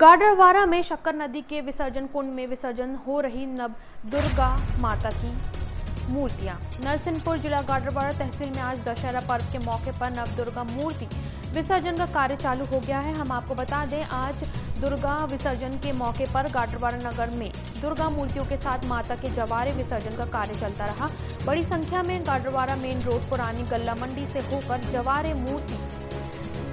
गाडरवारा में शक्कर नदी के विसर्जन कुंड में विसर्जन हो रही नव दुर्गा माता की मूर्तियाँ। नरसिंहपुर जिला गाडरवाड़ा तहसील में आज दशहरा पर्व के मौके पर नव दुर्गा मूर्ति विसर्जन का कार्य चालू हो गया है। हम आपको बता दें, आज दुर्गा विसर्जन के मौके पर गाडरवाड़ा नगर में दुर्गा मूर्तियों के साथ माता के जवारे विसर्जन का कार्य चलता रहा। बड़ी संख्या में गाडरवाड़ा मेन रोड, पुरानी गल्ला मंडी से होकर जवारे मूर्ति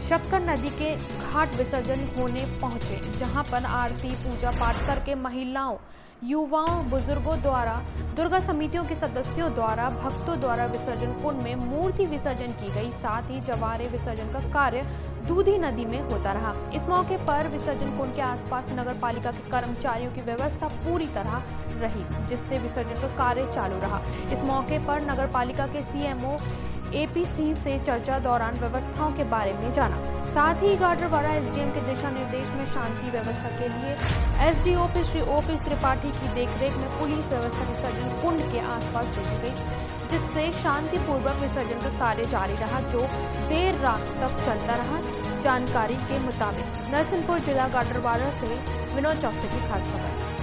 शक्कर नदी के घाट विसर्जन होने पहुँचे, जहाँ पर आरती पूजा पाठ करके महिलाओं, युवाओं, बुज़ुर्गों द्वारा, दुर्गा समितियों के सदस्यों द्वारा, भक्तों द्वारा विसर्जन कुंड में मूर्ति विसर्जन की गई। साथ ही जवारे विसर्जन का कार्य दूधी नदी में होता रहा। इस मौके पर विसर्जन कुंड के आसपास नगर पालिका के कर्मचारियों की व्यवस्था पूरी तरह रही, जिससे विसर्जन का कार्य चालू रहा। इस मौके पर नगर पालिका के सीएमओ एपीसी से चर्चा दौरान व्यवस्थाओं के बारे में जाना। साथ ही गाडरवाड़ा एसडीएम के दिशा निर्देश में शांति व्यवस्था के लिए एसडीओपी श्री ओपी त्रिपाठी की देखरेख में पुलिस व्यवस्था विसर्जन कुंड के आसपास देखी गई, जिससे शांतिपूर्वक विसर्जन का कार्य जारी रहा, जो देर रात तक चलता रहा। जानकारी के मुताबिक नरसिंहपुर जिला गाडरवाड़ा से विनोद चौकसी की खास खबर।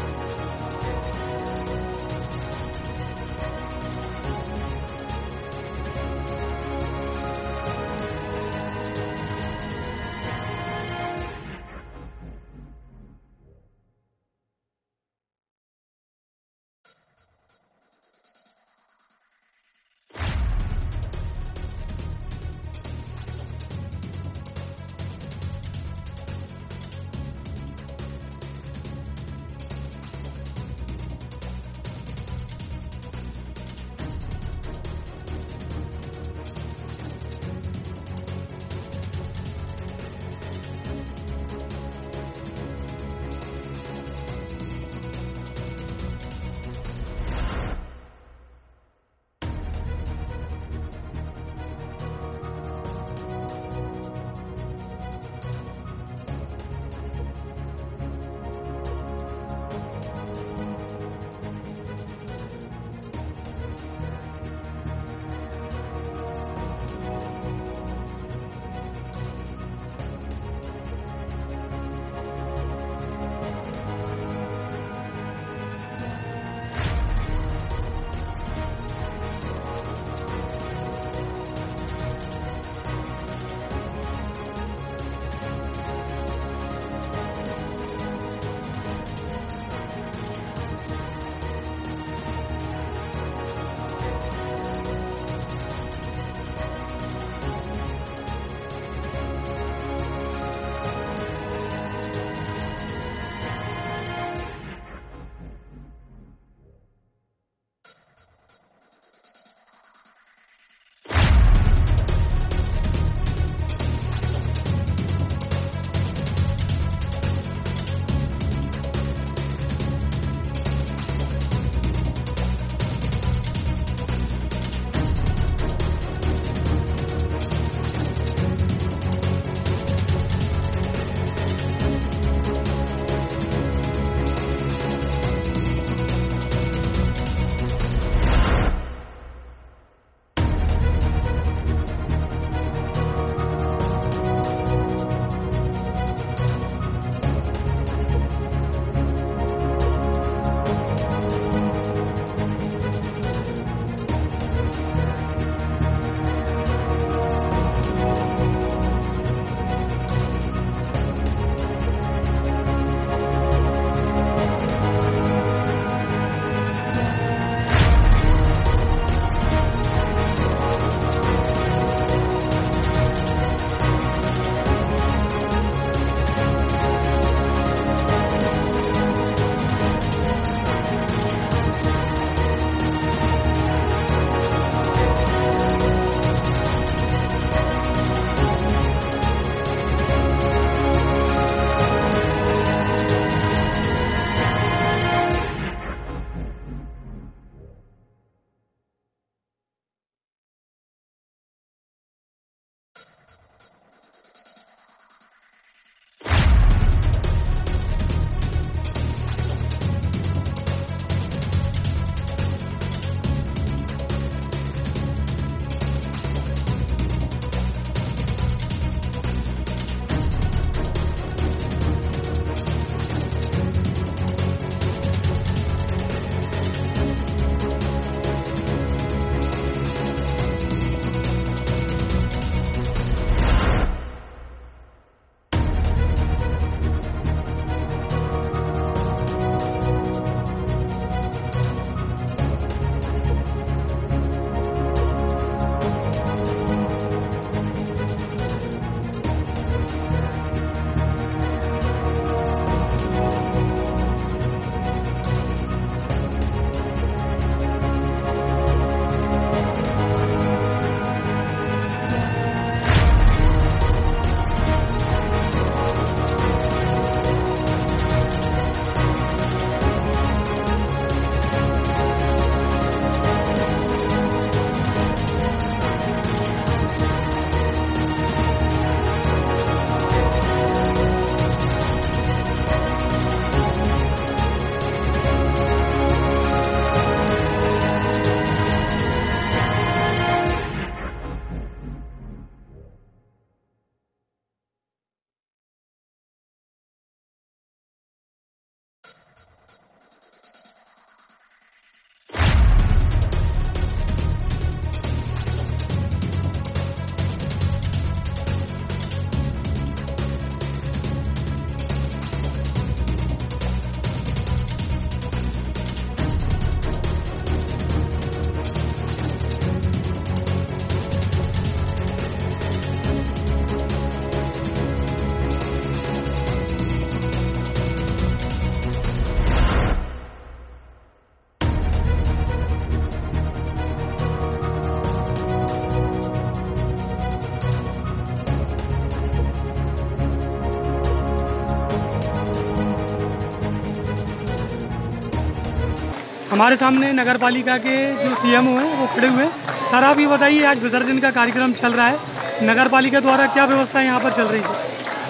हमारे सामने नगर पालिका के जो सीएमओ हैं वो खड़े हुए हैं। सर आप ये बताइए आज विसर्जन का कार्यक्रम चल रहा है। नगर पालिका द्वारा क्या व्यवस्था यहाँ पर चल रही है?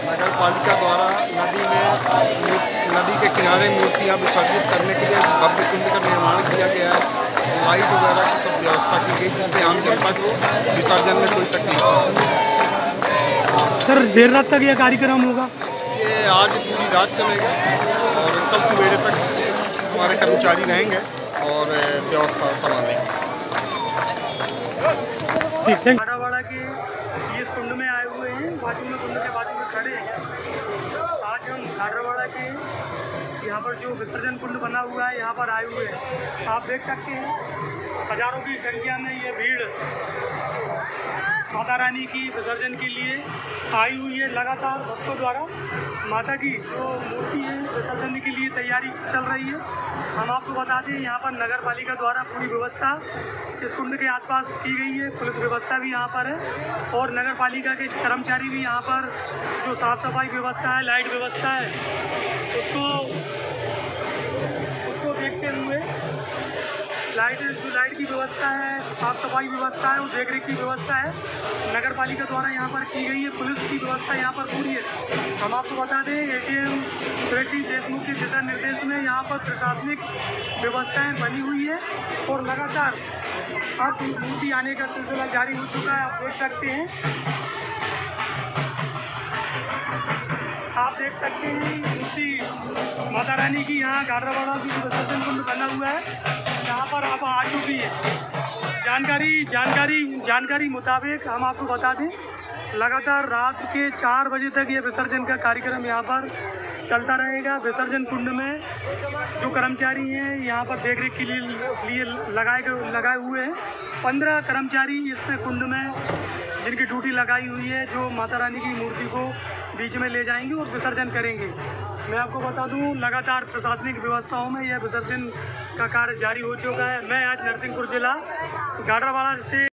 नगर पालिका द्वारा नदी में नदी के किनारे मूर्तियाँ विसर्जित करने के लिए भव्य कुंड का निर्माण किया गया है। लाइट वगैरह की सब व्यवस्था की गई जिससे आम जनता को विसर्जन में कोई तकलीफ़ नहीं सर देर रात तक यह कार्यक्रम होगा? ये आज पूरी रात चलेगा और कल सवेरे तक हमारे कर्मचारी रहेंगे और व्यवस्था संभालेंगे ठीक थैंक के इस कुंड में आए हुए हैं। बाजू में कुंड के बाजू में खड़े हैं। आज हम खाटावाड़ा के यहाँ पर जो विसर्जन कुंड बना हुआ है यहाँ पर आए हुए हैं। आप देख सकते हैं हज़ारों की संख्या में ये भीड़ माता रानी की विसर्जन के लिए आई हुई है लगातार भक्तों द्वारा। माता की जो मूर्ति है, विसर्जन के लिए तैयारी चल रही है। हम आपको बता दें, यहाँ पर नगर पालिका द्वारा पूरी व्यवस्था इस कुंड के आसपास की गई है। पुलिस व्यवस्था भी यहाँ पर है और नगर पालिका के कर्मचारी भी यहाँ पर जो साफ़ सफ़ाई व्यवस्था है, लाइट व्यवस्था है, उसको उसको देखते हुए लाइट, जो लाइट की व्यवस्था है, साफ़ सफ़ाई व्यवस्था है, वो देख रेख की व्यवस्था है। नगर पालिका द्वारा यहाँ पर की गई है, पुलिस की व्यवस्था यहाँ पर पूरी है। हम आपको बता दें A T M Suresh Deshmukh के दिशा निर्देश में यहाँ पर प्रशासनिक व्यवस्थाएँ बनी हुई है और लगातार अब मूर्ति आने का सिलसिला जारी हो चुका है, आप देख सकते हैं। आप देख सकते हैं, मूर्ति माता रानी की यहाँ गाडरावाड़ा की विसर्जन कुंड बना हुआ है। यहाँ पर आप आ चुकी है। जानकारी जानकारी जानकारी मुताबिक हम आपको बता दें, लगातार रात के चार बजे तक ये विसर्जन का कार्यक्रम यहाँ पर चलता रहेगा। विसर्जन कुंड में जो कर्मचारी हैं, यहाँ पर देखरेख के लिए लिए लगाए गए, लगाए हुए हैं। पंद्रह कर्मचारी इस कुंड में, जिनकी ड्यूटी लगाई हुई है, जो माता रानी की मूर्ति को बीच में ले जाएँगे और विसर्जन करेंगे। मैं आपको बता दूँ, लगातार प्रशासनिक व्यवस्थाओं में यह विसर्जन का कार्य जारी हो चुका है। मैं आज नरसिंहपुर जिला, गाडरावाड़ा से